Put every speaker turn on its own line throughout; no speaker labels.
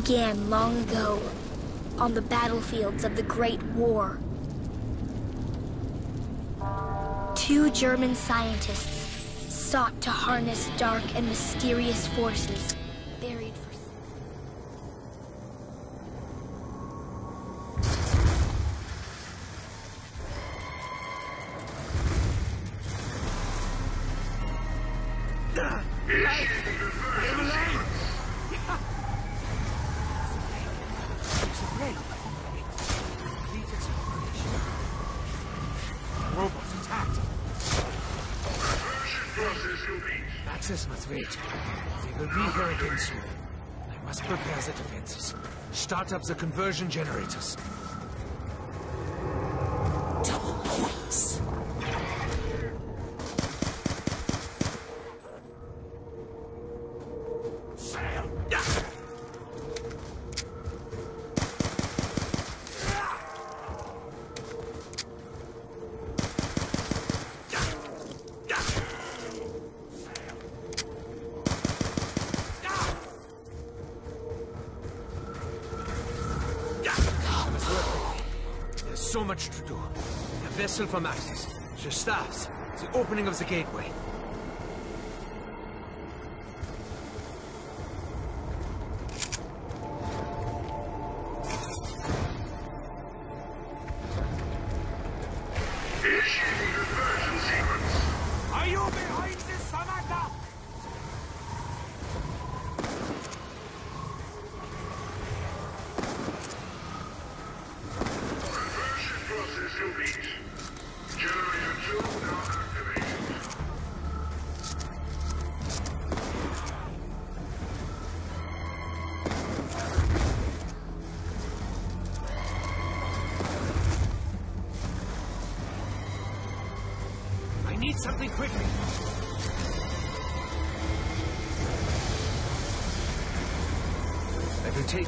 began long ago, on the battlefields of the Great War. Two German scientists sought to harness dark and mysterious forces
Start up the conversion generators. So much to do. A vessel from Axis. The staffs. The opening of the gateway.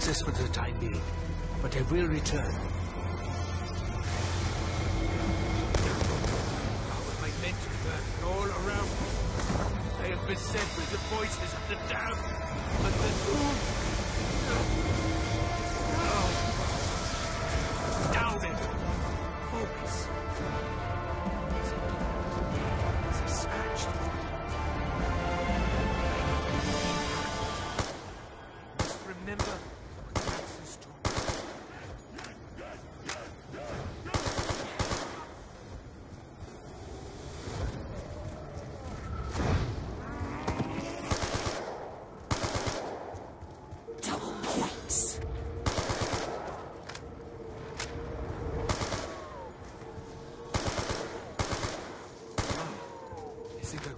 This for the time being, but I will return. I meant to turn all around? I have been sent with the voices of the damned, but the moon...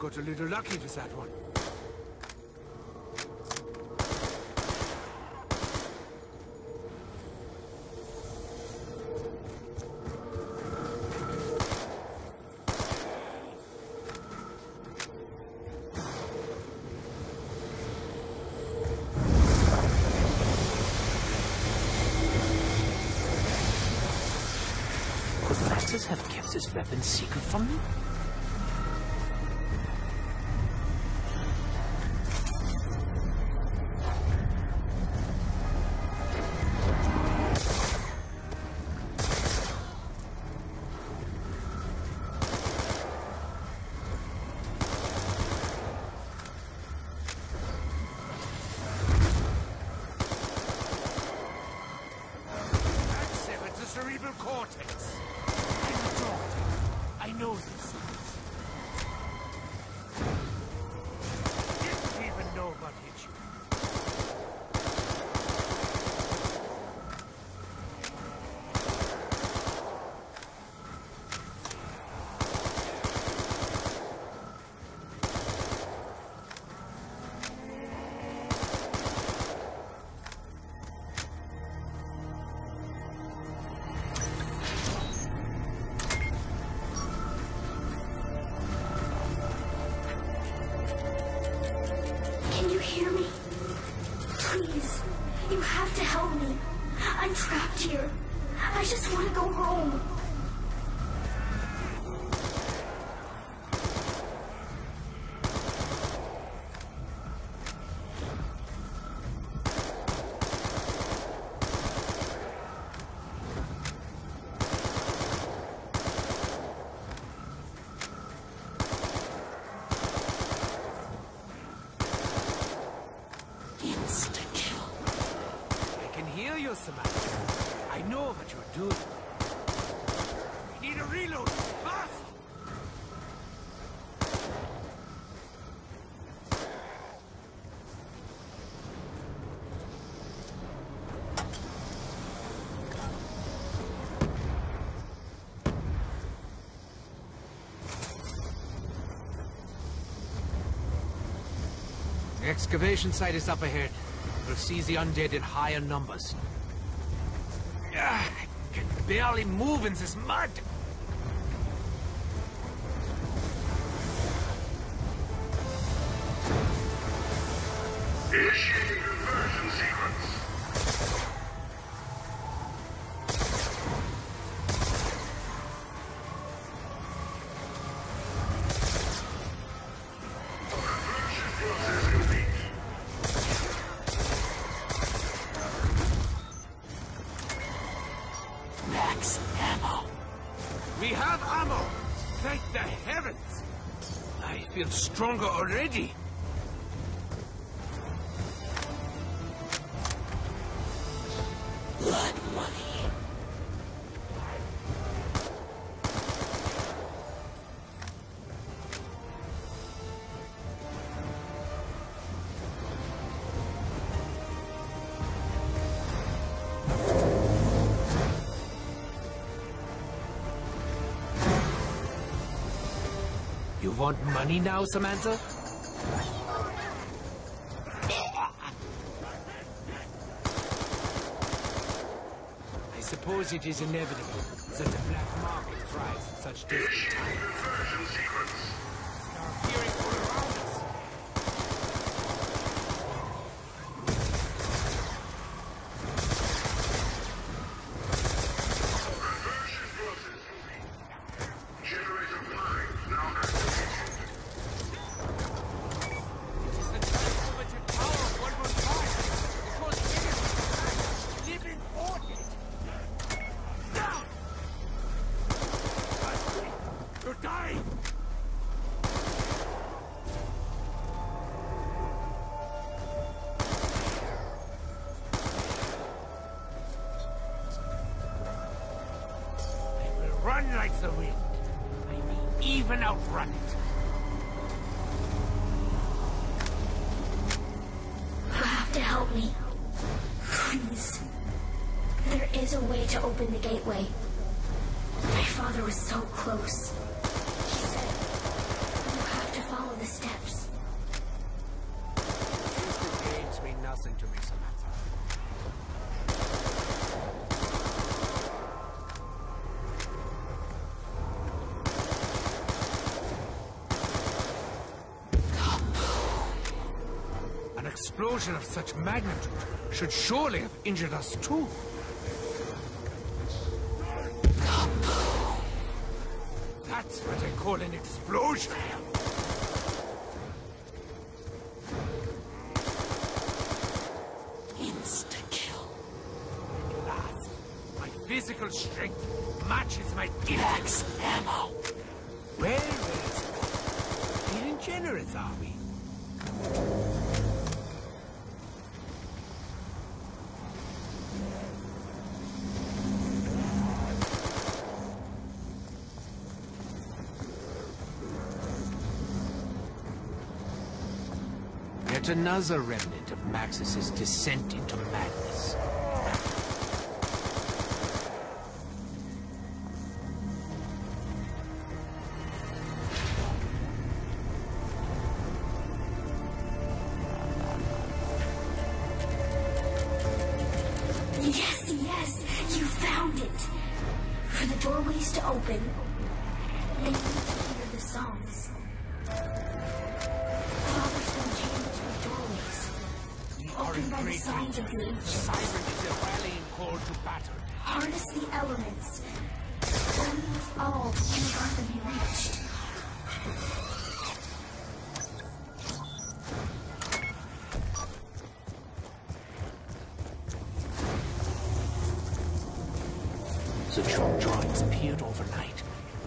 got a little lucky with that one. Excavation site is up ahead. We'll seize the undead in higher numbers. Ah, I can barely move in this mud.
Initiating
We have ammo! Thank the heavens! I feel stronger already. Want money now, Samantha? I suppose it is inevitable that the black market thrives in such desperate
Initiating
the
gateway. My father was so close. He said, you have to follow the steps.
These games mean nothing to me, Samantha. An explosion of such magnitude should surely have injured us too. Physical strength matches my intellect.
ammo.
Well, well, feeling generous, are we? Yet another remnant of Maxis's descent into madness.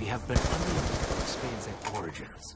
We have been unable to explain their origins.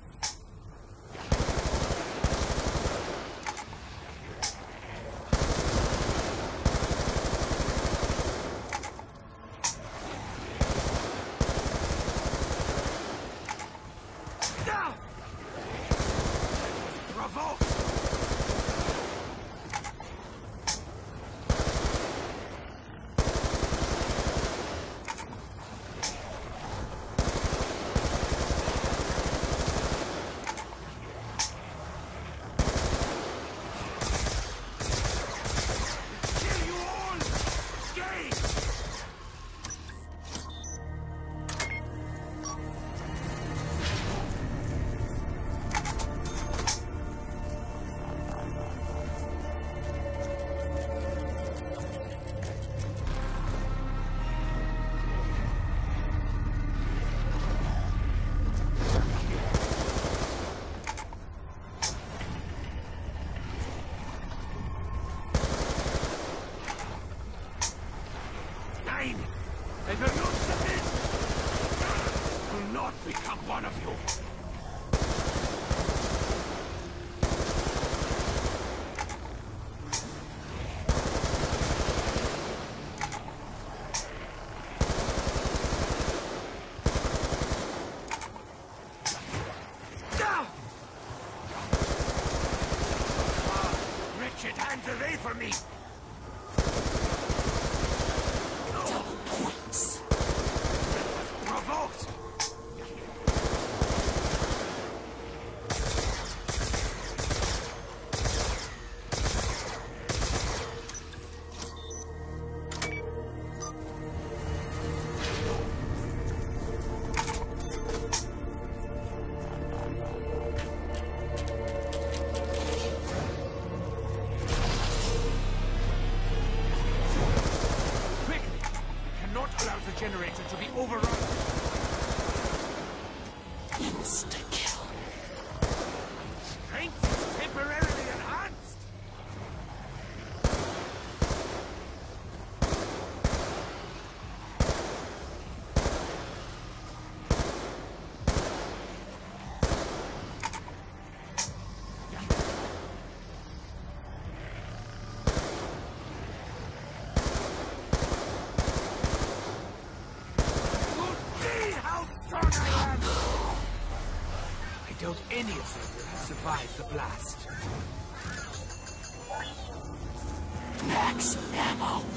Survive the blast.
Max ammo!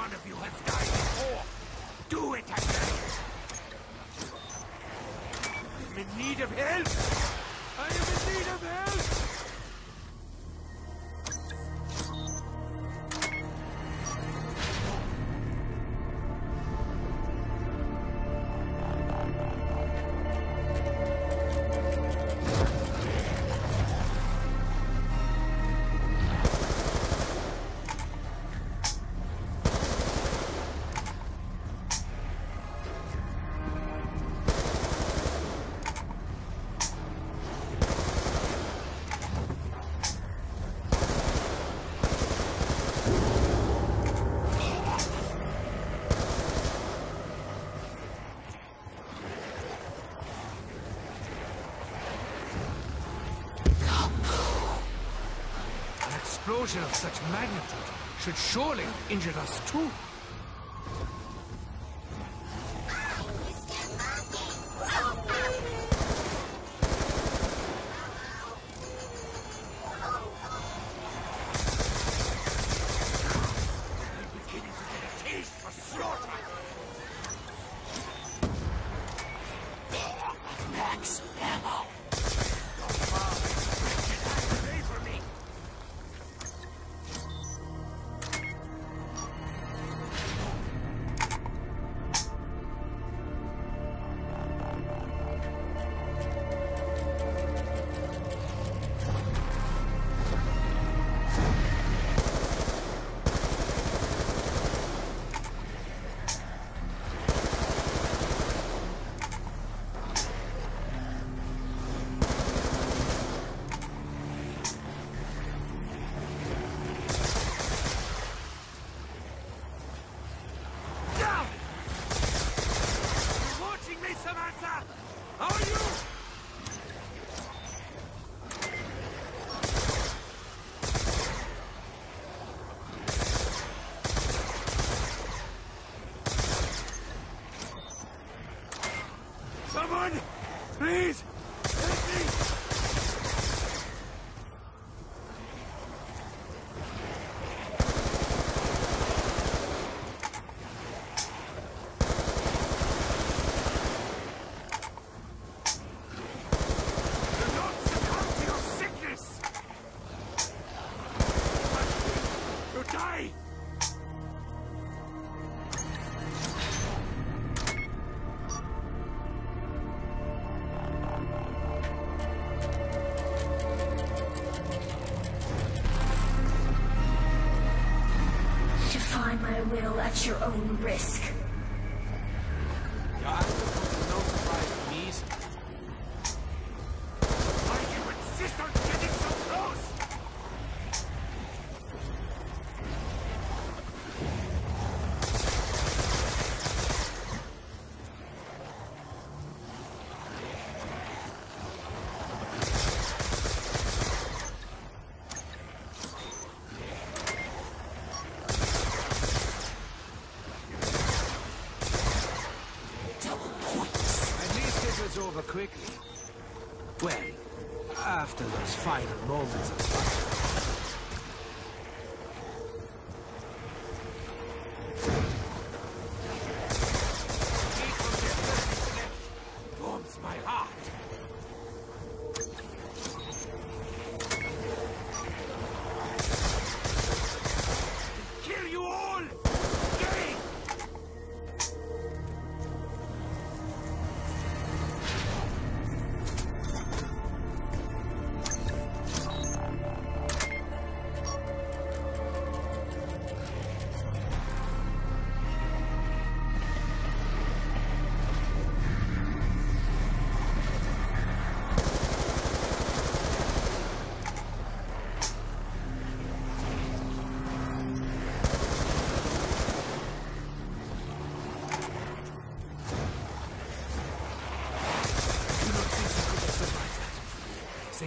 one of you died before. Do it, Hector! I'm in need of help! I am in need of help! explosion of such magnitude should surely have injured us too.
slaughter!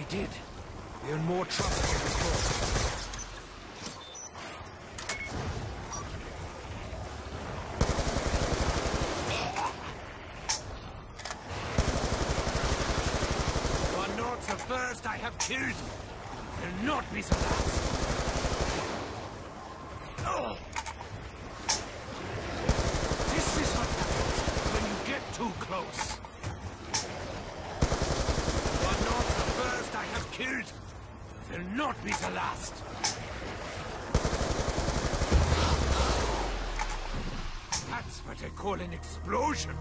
they did. They're in more trouble than before. First, I have killed. will not be the last. That's what I call an explosion.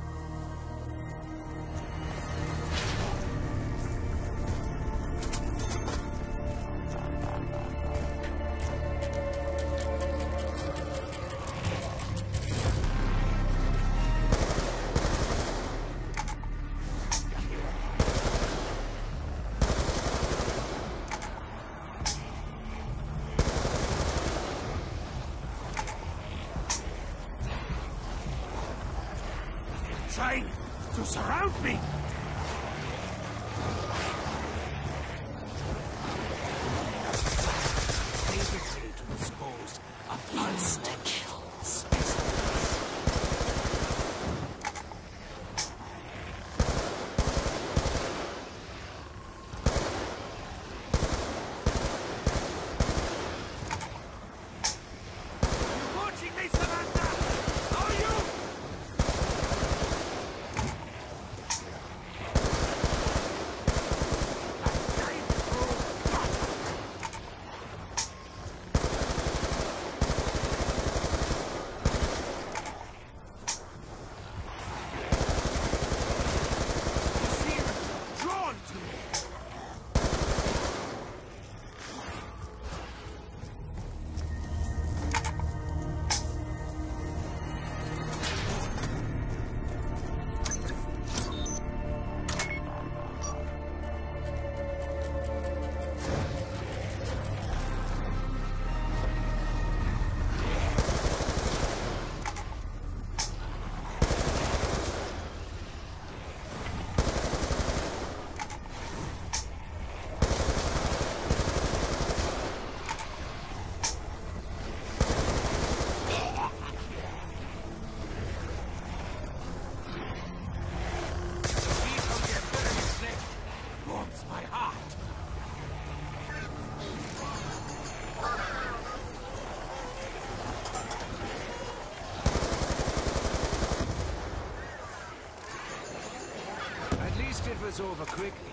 Was over quickly.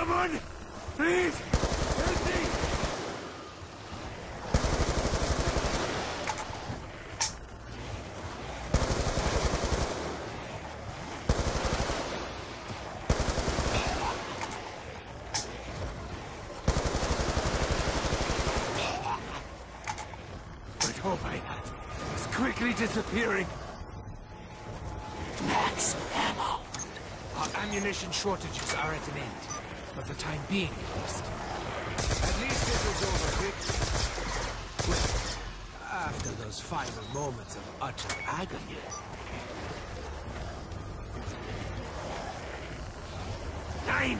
Someone, please, help me! What hope I had is quickly disappearing.
Max ammo.
Our ammunition shortages are at an end. For the time being, at least. At least it was over quickly. Well, after those final moments of utter agony. Nine!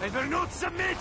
I will not submit!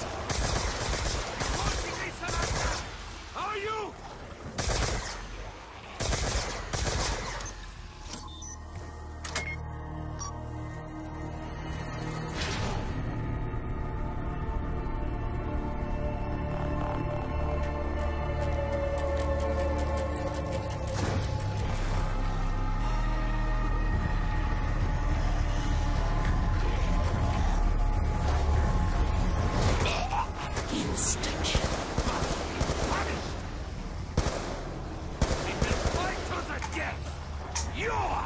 Death!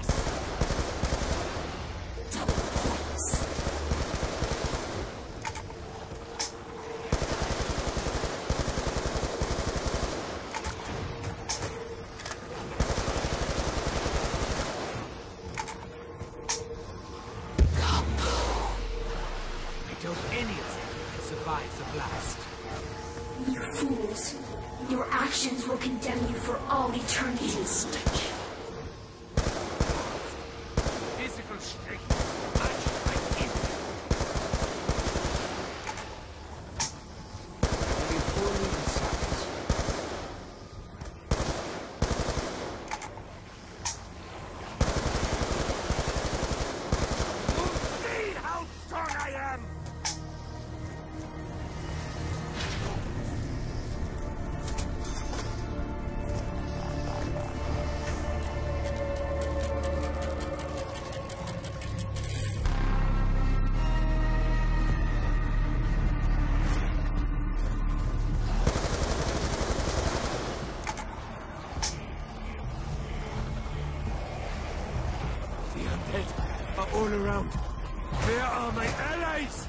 Undead are all around. Where are my allies?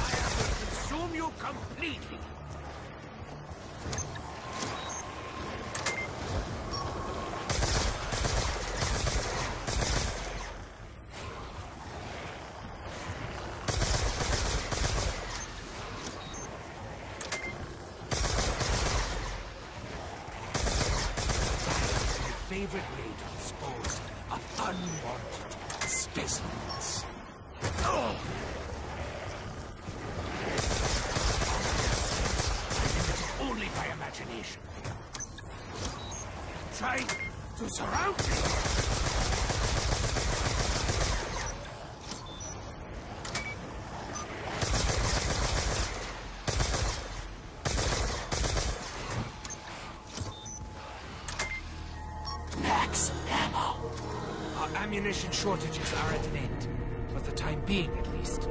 I will consume you completely. ammunition shortages are at an end. For the time being, at least.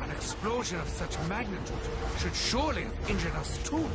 An explosion of such magnitude should surely have injured us too.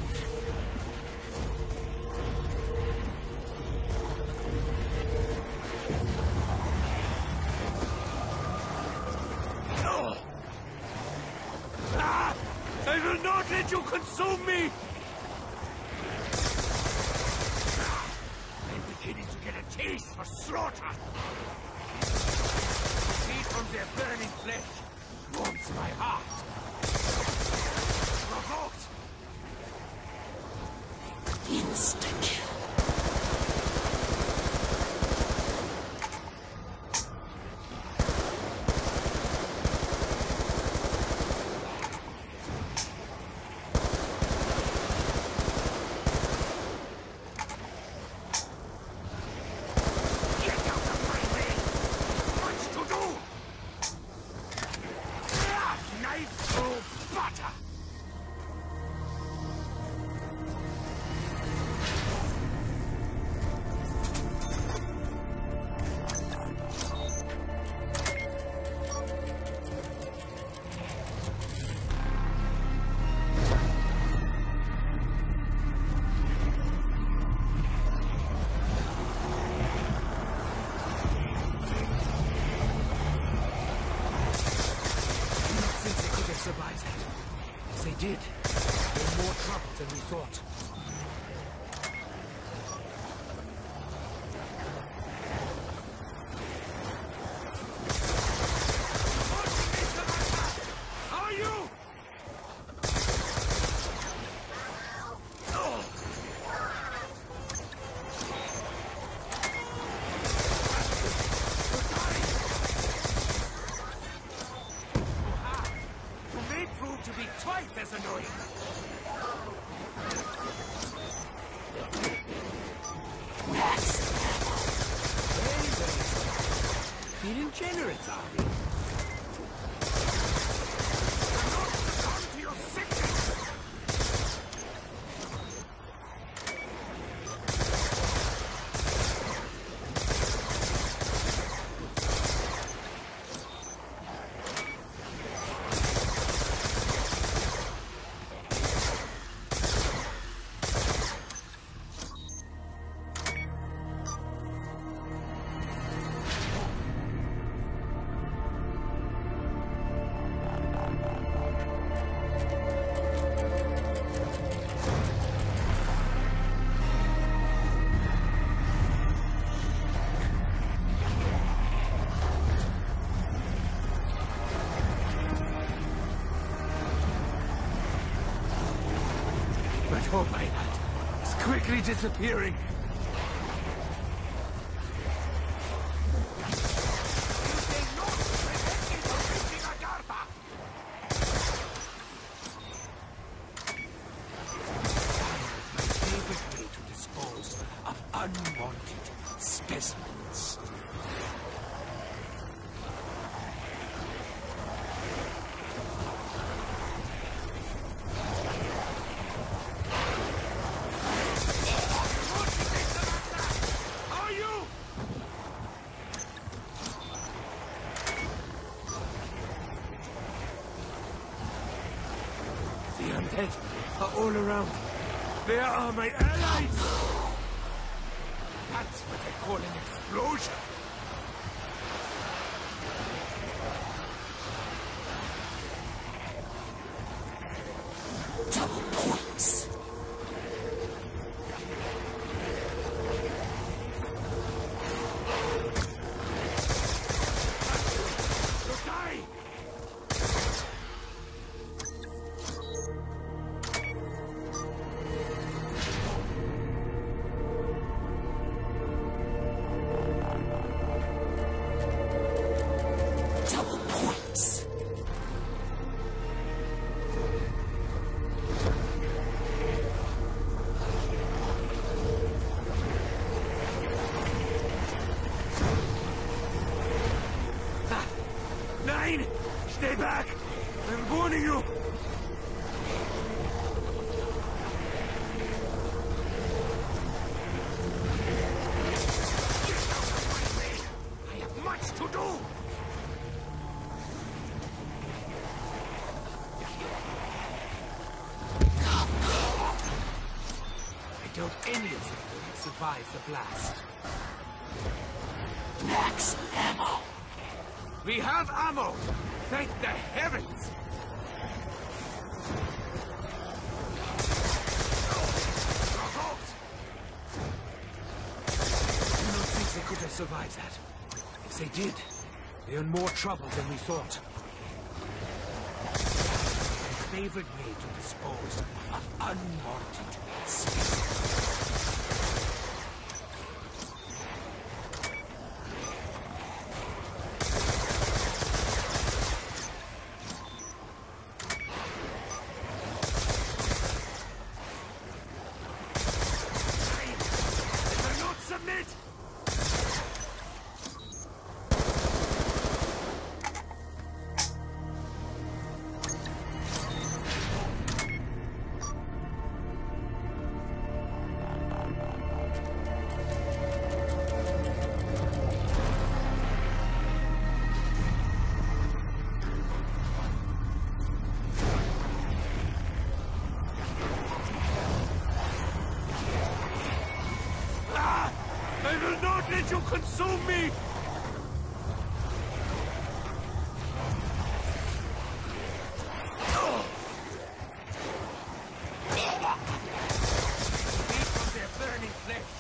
quickly disappearing. There are my allies! That's what they call an explosion! Survive the blast.
Max ammo.
We have ammo! Thank the heavens! Halt! I don't think they could have survived that. If they did, they're in more trouble than we thought. My favorite way to dispose of unwanted species. Not let you consume me! Eat from their burning flesh.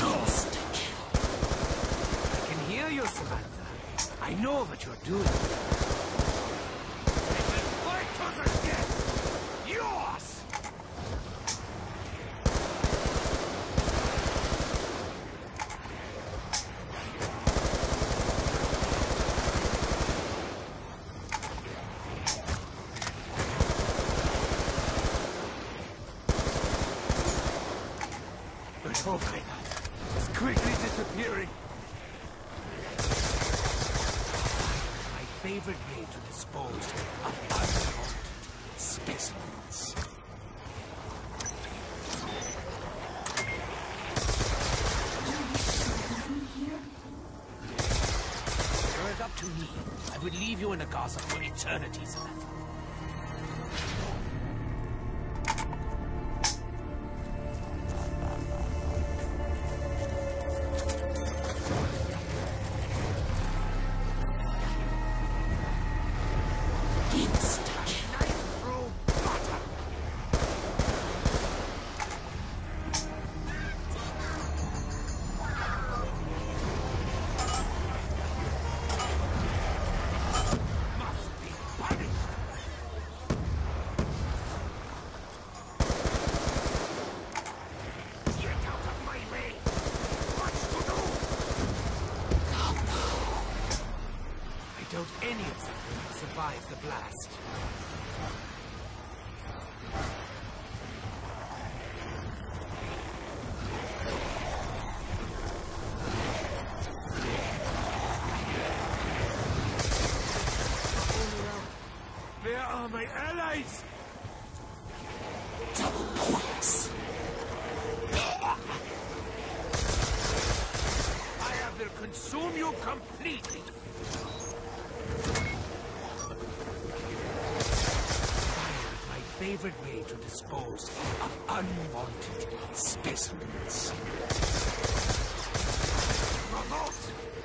Insta-kill.
I can hear you, Samantha. I know what you're doing. I will fight to the death! Yours! I hope quickly disappearing. My favorite way to dispose of unwanted specimens. It up to me, I would leave you in a castle for eternity. Blast. Are my allies?
Double.
I will consume you completely. Unwanted specimens. Revolt!